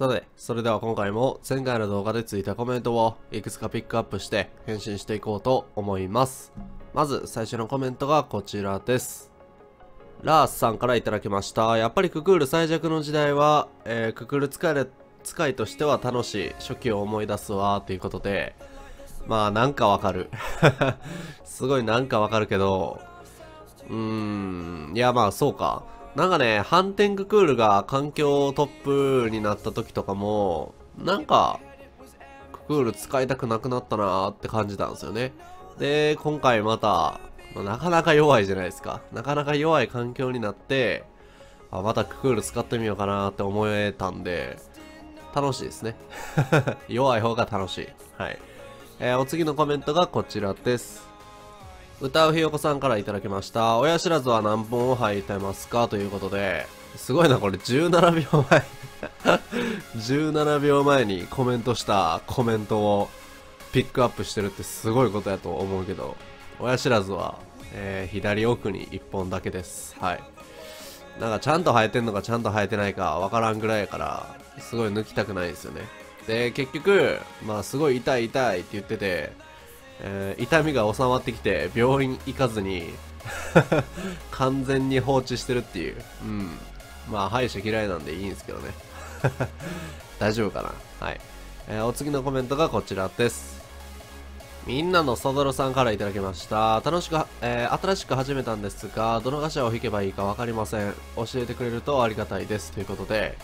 さて、それでは今回も前回の動画でついたコメントをいくつかピックアップして返信していこうと思います。まず最初のコメントがこちらです。ラースさんからいただきました。やっぱりククール最弱の時代は、えーククール使え使いとしては楽しい初期を思い出すわということで、まあなんかわかる。すごいなんかわかるけど、うーん、いやまあそうか。なんかね、反転ククールが環境トップになった時とかも、なんか、ククール使いたくなくなったなーって感じたんですよね。で、今回また、まあなかなか弱いじゃないですか。なかなか弱い環境になって、あまたククール使ってみようかなーって思えたんで、楽しいですね。弱い方が楽しい。はい。えーお次のコメントがこちらです。歌うひよこさんからいただきました。親知らずは何本入ってますか？ということで、すごいな、これ17秒前。17秒前にコメントしたコメントをピックアップしてるってすごいことやと思うけど、親知らずは、えー左奥に1本だけです。はい。なんかちゃんと生えてんのかちゃんと生えてないかわからんぐらいやから、すごい抜きたくないですよね。で、結局、まあすごい痛い痛いって言ってて、えー痛みが収まってきて病院行かずに 完全に放置してるっていう。うん。まあ歯医者嫌いなんでいいんですけどね。大丈夫かな？はい。えーお次のコメントがこちらです。みんなのサドルさんからいただきました。楽しくは、えー新しく始めたんですが、どのガシャを引けばいいかわかりません。教えてくれるとありがたいです。ということで、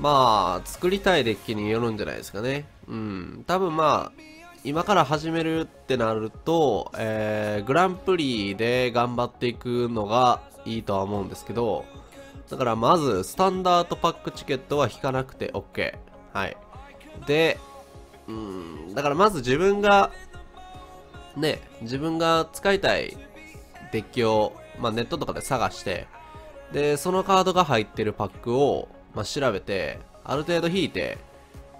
まあ、作りたいデッキによるんじゃないですかね。うん。多分まあ、今から始めるってなると、えーグランプリで頑張っていくのがいいとは思うんですけど、だからまず、スタンダードパックチケットは引かなくて OK。はい。で、うん、だからまず自分が、ね、自分が使いたいデッキを、まあ、ネットとかで探して、で、そのカードが入ってるパックを、まあ、調べて、ある程度引いて、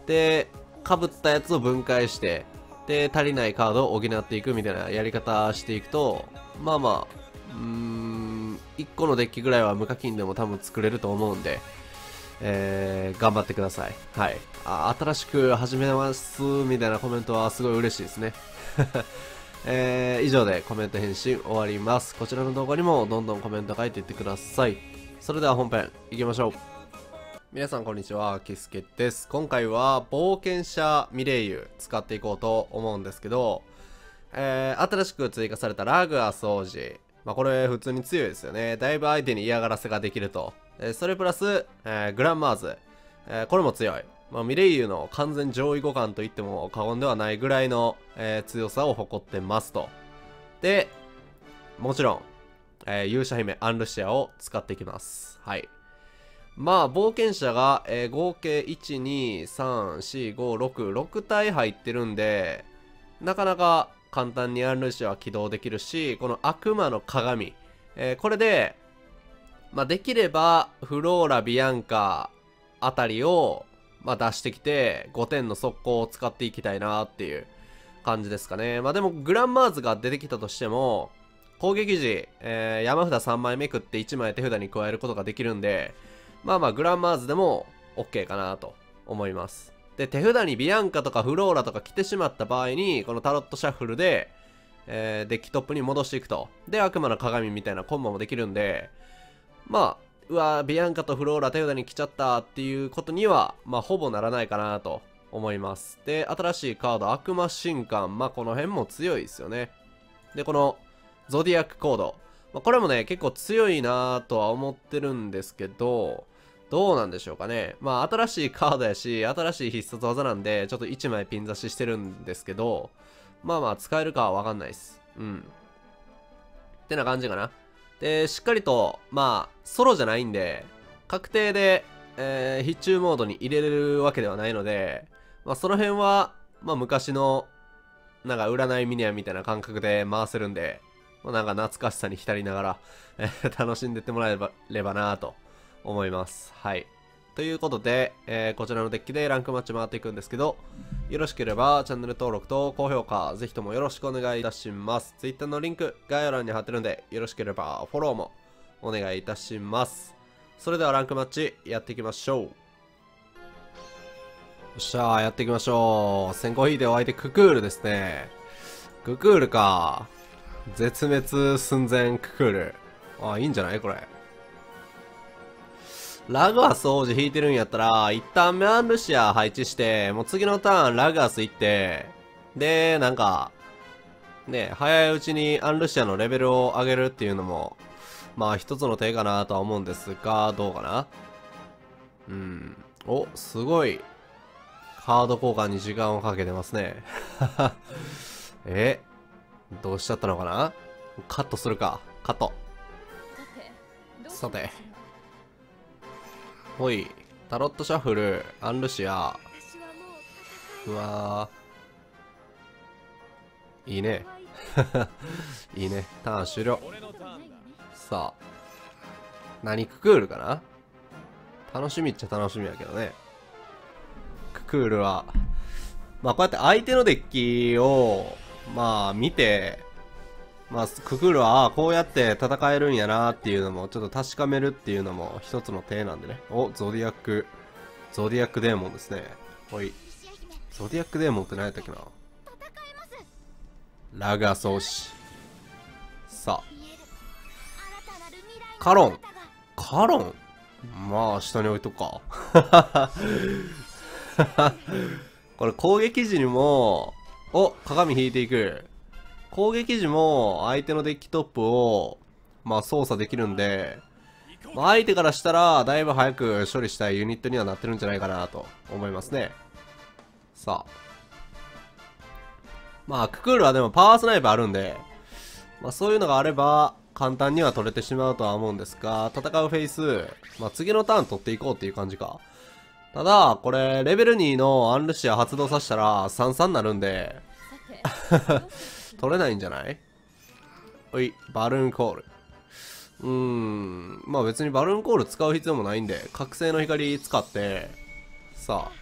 で、被ったやつを分解して、で、足りないカードを補っていくみたいなやり方していくと、まあまあ、うーん、1個のデッキぐらいは無課金でも多分作れると思うんで、えー、頑張ってください。はい。あ、新しく始めます、みたいなコメントはすごい嬉しいですね。えー、以上でコメント返信終わります。こちらの動画にもどんどんコメント書いていってください。それでは本編、行きましょう。皆さんこんにちは、キスケです。今回は冒険者ミレイユ使っていこうと思うんですけど、えー、新しく追加されたラグア掃除。まあこれ普通に強いですよね。だいぶ相手に嫌がらせができると。えーそれプラス、えーグランマーズ。えこれも強い。まあ、ミレイユの完全上位互換と言っても過言ではないぐらいの、え強さを誇ってますと。で、もちろん、え勇者姫アンルシアを使っていきます。はい。まあ、冒険者が、えー合計1、2、3、4、5、6、6体入ってるんで、なかなか簡単にアンルシアは起動できるし、この悪魔の鏡、えーこれで、まあ、できれば、フローラ、ビアンカあたりを、まあ、出してきて、5点の速攻を使っていきたいなっていう感じですかね。まあ、でも、グランマーズが出てきたとしても、攻撃時、えー山札3枚めくって1枚手札に加えることができるんで、まあまあ、グランマーズでも OK かなと思います。で、手札にビアンカとかフローラとか来てしまった場合に、このタロットシャッフルで、えーデッキトップに戻していくと。で、悪魔の鏡みたいなコンボもできるんで、まあ、うわ、ビアンカとフローラ手札に来ちゃったっていうことには、まあ、ほぼならないかなと思います。で、新しいカード、悪魔神官。まあ、この辺も強いですよね。で、この、ゾディアックコード。ま、これもね、結構強いなとは思ってるんですけど、どうなんでしょうかね。まあ、新しいカードやし、新しい必殺技なんで、ちょっと1枚ピン刺ししてるんですけど、まあまあ、使えるかはわかんないです。うん。ってな感じかな。で、しっかりと、まあ、ソロじゃないんで、確定で、えー、必中モードに入れれるわけではないので、まあ、その辺は、まあ、昔の、なんか、占いミニアみたいな感覚で回せるんで、まあ、なんか懐かしさに浸りながら、えー楽しんでってもらえればればなと思います。はい。ということで、えーこちらのデッキでランクマッチ回っていくんですけど、よろしければチャンネル登録と高評価、ぜひともよろしくお願いいたします。Twitter のリンク、概要欄に貼ってるんで、よろしければフォローもお願いいたします。それではランクマッチやっていきましょう。よっしゃー、やっていきましょう。先行引いてお相手ククールですね。ククールか。絶滅寸前ククール。あ、いいんじゃないこれ。ラグアス王子引いてるんやったら、一旦メアンルシア配置して、もう次のターンラグアス行って、で、なんか、ね、早いうちにアンルシアのレベルを上げるっていうのも、まあ一つの手かなとは思うんですが、どうかなうん。お、すごい。カード交換に時間をかけてますね。えどうしちゃったのかなカットするか。カット。さて。ほい。タロットシャッフル、アンルシア。うわいいね。いいね。ターン終了。さあ。何ククールかな？楽しみっちゃ楽しみやけどね。ククールは、まあこうやって相手のデッキを、まあ見て、まあククールはこうやって戦えるんやなっていうのもちょっと確かめるっていうのも一つの手なんでね。お、ゾディアック、ゾディアックデーモンですね。ほい。ゾディアックデーモンって何やったっけなラガソシ。さあ。カロン。カロン？まあ、下に置いとくか。これ攻撃時にも、お、鏡引いていく。攻撃時も相手のデッキトップを、まあ操作できるんで、まあ、相手からしたらだいぶ早く処理したいユニットにはなってるんじゃないかなと思いますね。さあ。まあ、ククールはでもパワースナイプあるんで、まあそういうのがあれば、簡単には取れてしまうとは思うんですが、戦うフェイス、まあ、次のターン取っていこうっていう感じか。ただ、これ、レベル2のアンルシア発動させたら、33になるんで、取れないんじゃない？おい、バルーンコール。うーん、まあ別にバルーンコール使う必要もないんで、覚醒の光使って、さあ、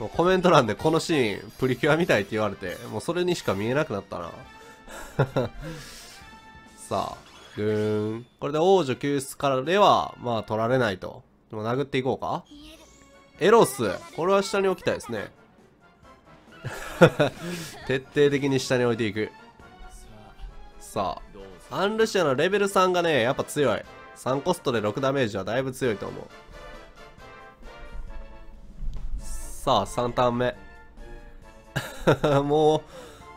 もうコメント欄でこのシーン、プリキュアみたいって言われて、もうそれにしか見えなくなったな。さあ、ぐーん。これで王女救出からでは、まあ取られないと。でも殴っていこうか？エロス。これは下に置きたいですね。徹底的に下に置いていく。さあ。アンルシアのレベル3がね、やっぱ強い。3コストで6ダメージはだいぶ強いと思う。さあ、3ターン目。も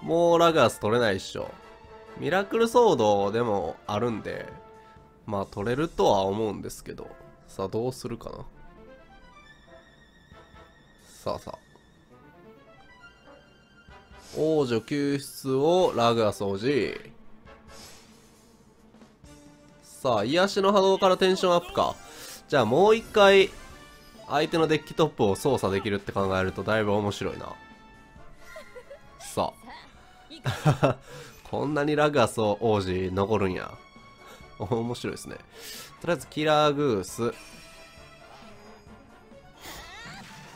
う、もうラガース取れないっしょ。ミラクルソードでもあるんで、まあ取れるとは思うんですけど、さあどうするかな。さあさあ。王女救出をラグアス王子。さあ、癒しの波動からテンションアップか。じゃあもう一回、相手のデッキトップを操作できるって考えるとだいぶ面白いな。さあ。こんなにラグアス王子残るんや。面白いですね。とりあえずキラーグース。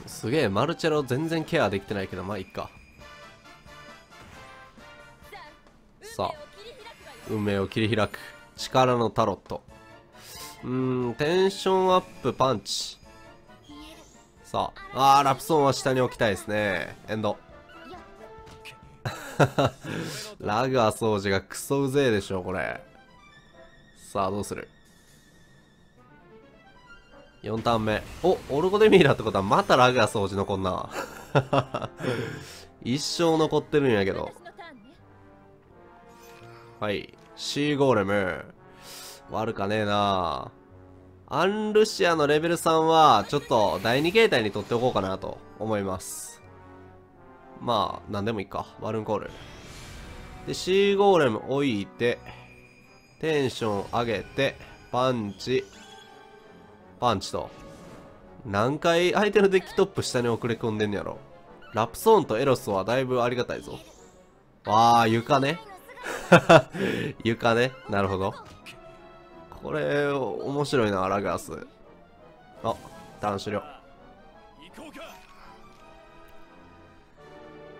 すげえ、マルチェロ全然ケアできてないけど、まあいいか。さあ、運命を切り開く。力のタロット。うーん、テンションアップパンチ。さあ、あー、ラプソンは下に置きたいですね。エンド。ラガー掃除がクソうぜえでしょ、これ。さあ、どうする ?4 ターン目。お、オルゴデミーラってことはまたラガー掃除残んな。一生残ってるんやけど。はい。シーゴーレム。悪かねえなアンルシアのレベル3は、ちょっと第2形態に取っておこうかなと思います。まあ、なんでもいいか。バルンコール。で、シーゴーレム置いて、テンション上げて、パンチ、パンチと。何回相手のデッキトップ下に遅れ込んでんやろ。ラプソーンとエロスはだいぶありがたいぞ。わあ、床ね。床ね。なるほど。これ、面白いな、ラガース。あ、ターン終了。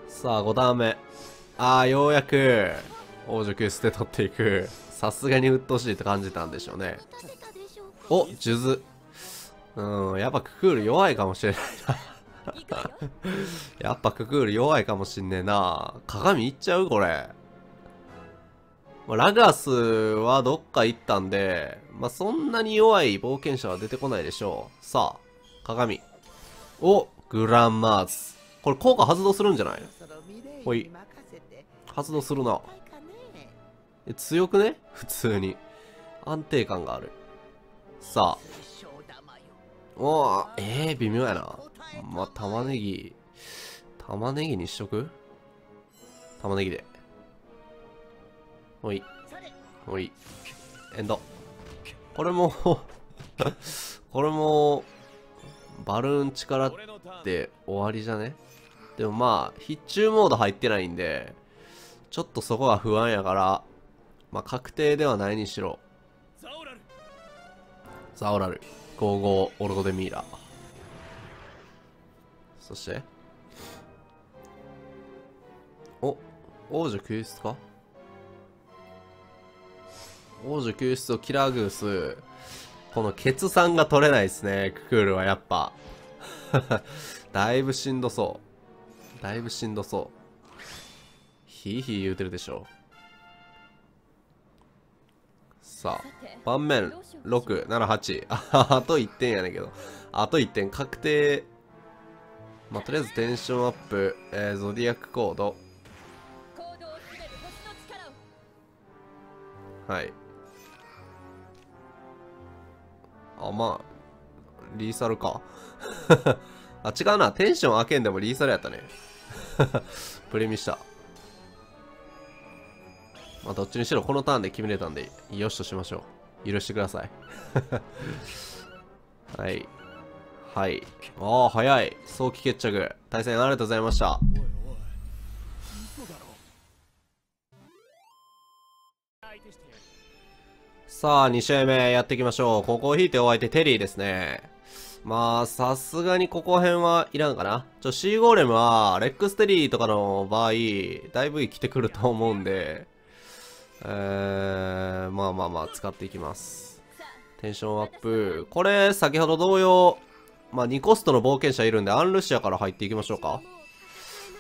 さあ、5段目。ああ、ようやく、王女級捨て取っていく。さすがに鬱陶しいと感じたんでしょうね。お、数珠。うん、やっぱククール弱いかもしれない やっぱククール弱いかもしんねえな。鏡いっちゃう？これ。まあラガスはどっか行ったんで、まあ、そんなに弱い冒険者は出てこないでしょう。さあ、鏡。お、グランマーズ。これ効果発動するんじゃない？ほい。発動するな。え強くね？普通に。安定感がある。さあ。おー、えー、微妙やな。まあ、玉ねぎ。玉ねぎにしとく？玉ねぎで。ほい。ほい。エンド。これも これも、バルーン力って終わりじゃね？でもまあ、必中モード入ってないんで、ちょっとそこは不安やから、まあ確定ではないにしろ。ザオラル。55オルゴデミーラ。そして、お、王女救出か？王女救出とキラーグース。このケツさんが取れないですね、ククールはやっぱ。だいぶしんどそう。だいぶしんどそう。ヒーヒー言うてるでしょ。さあ、盤面6、7、8。あ、あと1点やねんけど。あと1点確定。まあ、とりあえずテンションアップ、えー、ゾディアックコード。はい。あ、まあ、リーサルか。あ、違うな。テンション開けんでもリーサルやったね。プレミした。まあ、どっちにしろこのターンで決めれたんで、よしとしましょう。許してください。はい。はい。ああ、早い。早期決着。対戦ありがとうございました。さあ、2試合目やっていきましょう。ここを引いてお相手テリーですね。まあ、さすがにここ辺はいらんかな。ちょ、シーゴーレムは、レックステリーとかの場合、だいぶ生きてくると思うんで、えー、まあまあまあ、使っていきます。テンションアップ。これ、先ほど同様、まあ、2コストの冒険者いるんで、アンルシアから入っていきましょうか。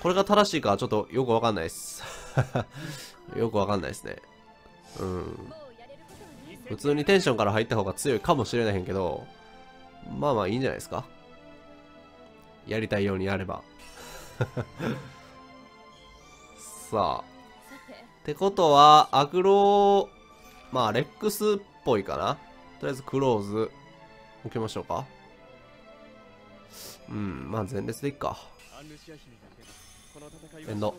これが正しいかちょっとよくわかんないです。よくわかんないですね。うん。普通にテンションから入った方が強いかもしれないけど、まあまあいいんじゃないですか。やりたいようにやれば。さあ。ってことは、アグローまあ、レックスっぽいかな。とりあえずクローズ、置きましょうか。うん、まあ前列でいっか。エンド。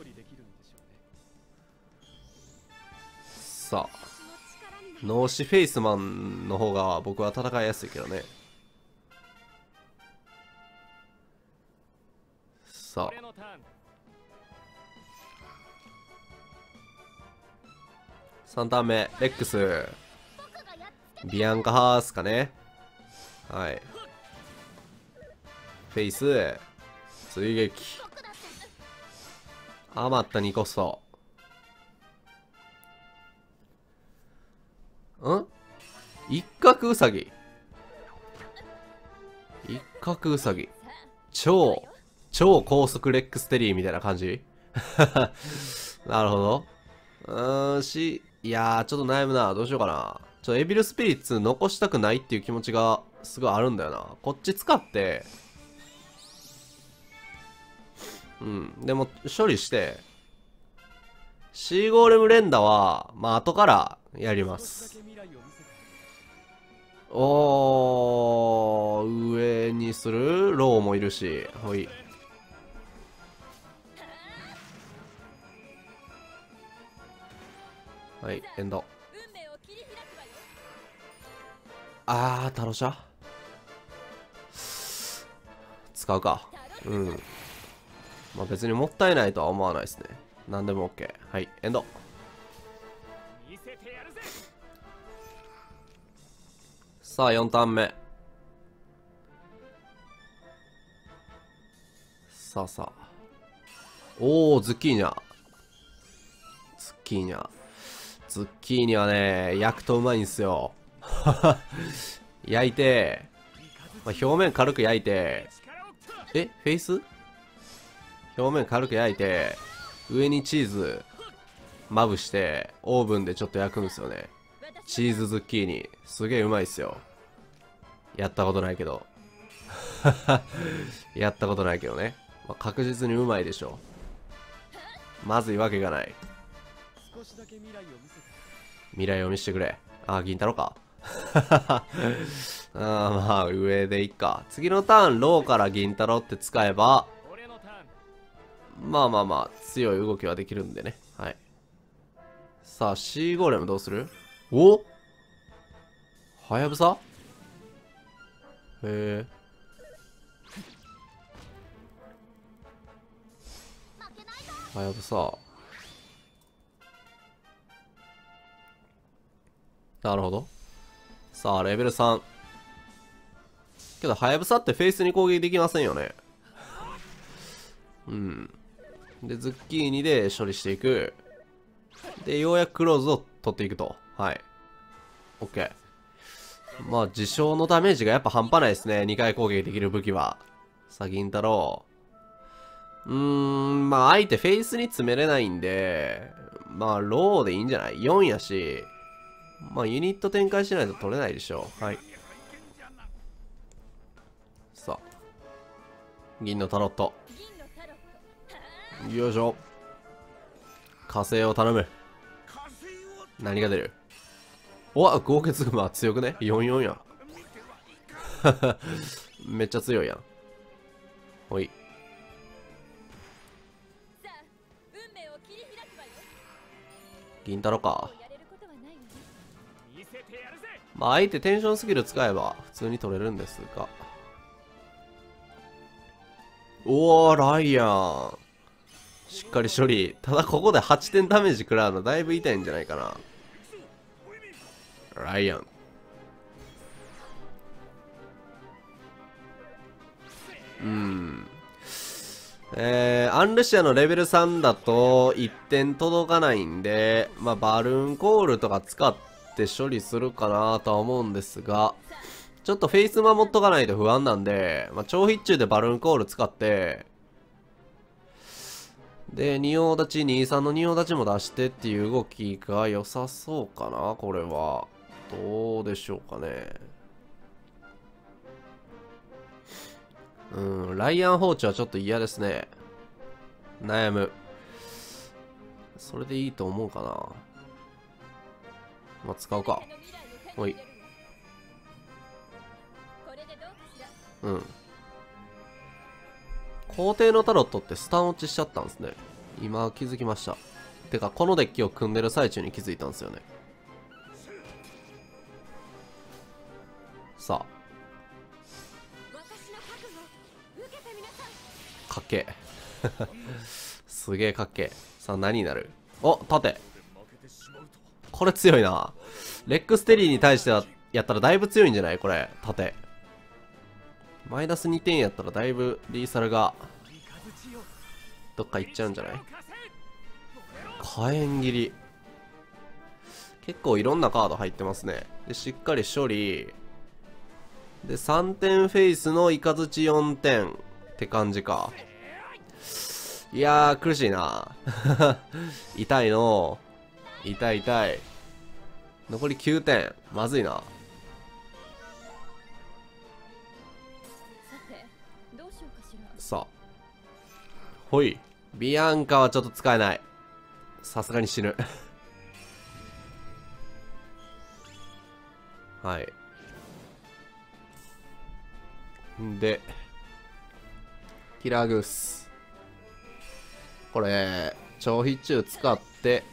さあ。脳死フェイスマンの方が僕は戦いやすいけどね。さあ。3ターン目、レックス。ビアンカハースかね。はい。フェイス。追撃。余った2コスト。ん？一角ウサギ一角ウサギ超、超高速レックステリーみたいな感じ？なるほど。うーん、し、いやー、ちょっと悩むな。どうしようかな。ちょっと、エビルスピリッツ残したくないっていう気持ちがすごいあるんだよな。こっち使って、うん。でも、処理して、シーゴーレム連打は、まあ、後からやります。おー、上にする？ローもいるし、ほい。はい、エンド。あー、タロシャ？使うか。うん。まあ別にもったいないとは思わないですね。何でも OK。はい、エンド。さあ、4ターン目。さあさあ。おー、ズッキーニャ。ズッキーニャ。ズッキーニはね、焼くとうまいんすよ。焼いて、まあ、表面軽く焼いて、えフェイス？表面軽く焼いて上にチーズまぶしてオーブンでちょっと焼くんですよね。チーズズッキーニ。すげえうまいっすよ。やったことないけど。やったことないけどね、まあ、確実にうまいでしょまずいわけがない。未来を見せてくれ。あ銀太郎か。あまあ上でいっか。次のターンローから銀太郎って使えばまあまあまあ強い動きはできるんでね。はいさあシーゴーレムどうする？お？はやぶさへえ。はやぶさなるほど。さあレベル3けどはやぶさってフェイスに攻撃できませんよね。うん。でズッキーニで処理していくでようやくクローズを取っていくと。はい。OK まあ自称のダメージがやっぱ半端ないですね。2回攻撃できる武器は。さあ銀太郎。うーんまあ相手フェイスに詰めれないんでまあローでいいんじゃない ?4 やしまあユニット展開しないと取れないでしょう。はい。さあ銀のタロット。よいしょ。火星を頼む。何が出る？おわ豪傑グマ強くね？44や。めっちゃ強いやん。ほい。銀太郎か。まあ相手テンションスキル使えば普通に取れるんですが。おおライアン。しっかり処理。ただここで8点ダメージ食らうのだいぶ痛いんじゃないかな。ライアンうん。えー、アンルシアのレベル3だと1点届かないんで、まあ、バルーンコールとか使って処理するかなとは思うんですが、ちょっとフェイス守っとかないと不安なんで、まあ、超必中でバルーンコール使って、で、仁王立ち、23の仁王立ちも出してっていう動きが良さそうかな、これは。どうでしょうかね。うん、ライアン放置はちょっと嫌ですね。悩む。それでいいと思うかな。まあ、使うか。ほい。うん。皇帝のタロットってスタン落ちしちゃったんですね。今気づきました。てか、このデッキを組んでる最中に気づいたんですよね。さあ。かっけえ すげえかっけえさあ何になる？お盾これ強いなレックステリーに対してはやったらだいぶ強いんじゃない？これ盾マイナス2点やったらだいぶリーサルがどっか行っちゃうんじゃない？火炎切り。結構いろんなカード入ってますね。でしっかり処理。で3点フェイスのイカズチ4点って感じか。いやー苦しいな。痛いの。痛い痛い。残り9点。まずいな。さあほい。ビアンカはちょっと使えない。さすがに死ぬ。はい。んでキラグース。これ超必中使って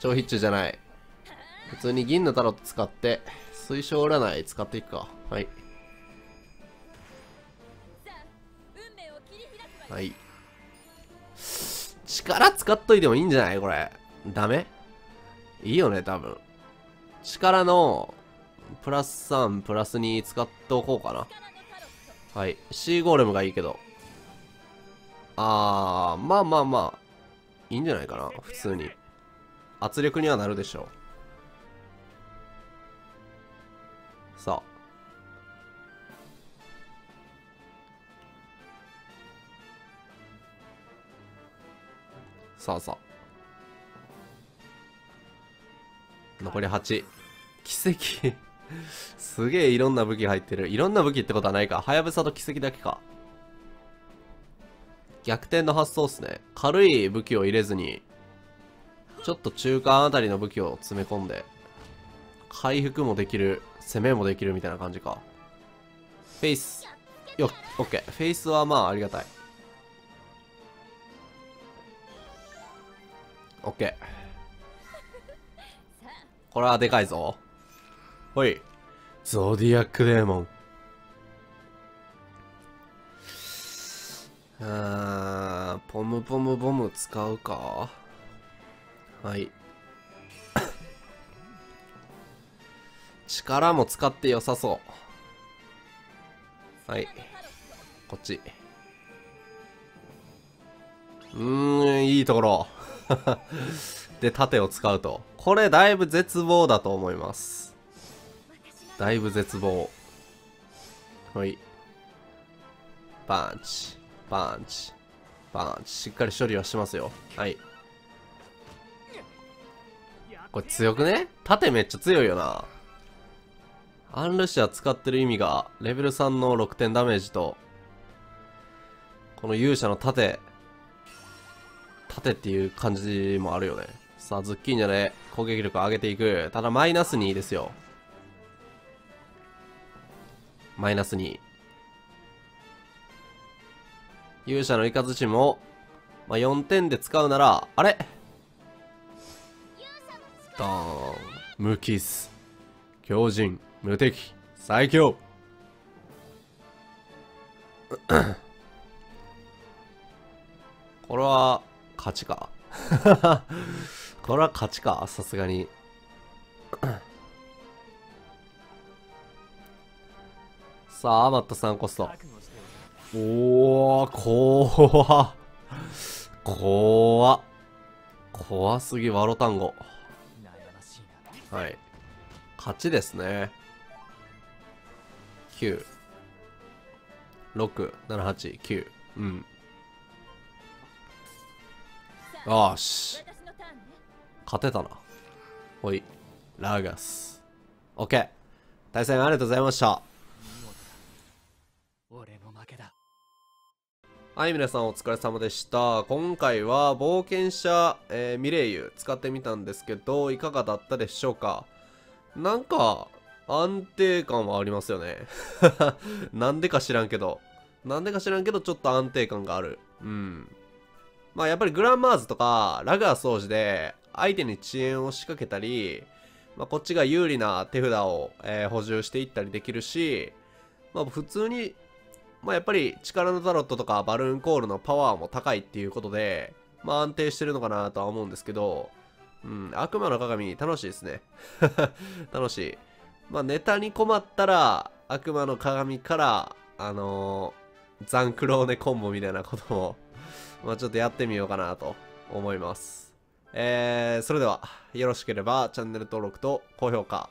超必中じゃない。普通に銀のタロット使って水晶占い使っていくか。はい。はい力使っといてもいいんじゃない？これダメ？いいよね多分力のプラス3プラス2使っておこうかなはい。シーゴーレムがいいけど。あー、まあまあまあ。いいんじゃないかな。普通に。圧力にはなるでしょう。さあ。さあさあ。残り8。奇跡 すげえいろんな武器入ってる。いろんな武器ってことはないか。はやぶさと奇跡だけか。逆転の発想っすね。軽い武器を入れずに、ちょっと中間あたりの武器を詰め込んで、回復もできる、攻めもできるみたいな感じか。フェイス。よ、オッケー。フェイスはまあありがたい。オッケー。これはでかいぞ。ほい。ゾディアックデーモン。あー、ポムポムボム使うか？はい。力も使って良さそう。はい。こっち。うーん、いいところ。で、盾を使うと。これ、だいぶ絶望だと思います。だいぶ絶望。はい。パンチ。パンチ。パンチ。しっかり処理はしてますよ。はい。これ強くね？盾めっちゃ強いよな。アンルシア使ってる意味が、レベル3の6点ダメージと、この勇者の盾、盾っていう感じもあるよね。さあ、ズッキーニャで攻撃力上げていく。ただ、マイナス2ですよ。マイナス2。勇者のイカズチも、まあ、4点で使うなら、あれ？ドーン。無傷。強靭。無敵。最強。これは、勝ちか。これは勝ちか、さすがに。さあ、余った3コスト。おー、怖っ。怖っ。怖すぎ、ワロ単語。はい。勝ちですね。9。6、7、8、9。うん。よし。勝てたな。ほい。ラガス。オッケー。対戦ありがとうございました。はい、皆さんお疲れ様でした。今回は冒険者、えー、ミレイユ使ってみたんですけど、いかがだったでしょうか？なんか、安定感はありますよね。なんでか知らんけど。なんでか知らんけど、ちょっと安定感がある。うん。まあやっぱりグランマーズとか、ラガー掃除で、相手に遅延を仕掛けたり、まあ、こっちが有利な手札を、えー、補充していったりできるし、まあ、普通に、まあ、やっぱり力のタロットとかバルーンコールのパワーも高いっていうことで、まあ、安定してるのかなとは思うんですけど、うん、悪魔の鏡楽しいですね。楽しい。まあ、ネタに困ったら、悪魔の鏡から、あのー、ザンクローネコンボみたいなこともまあ、ちょっとやってみようかなと思います。えー、それでは、よろしければチャンネル登録と高評価、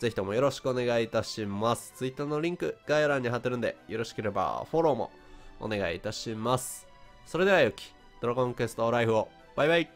ぜひともよろしくお願いいたします。Twitter のリンク概要欄に貼ってるんで、よろしければフォローもお願いいたします。それではゆき、ドラゴンクエストライフを、バイバイ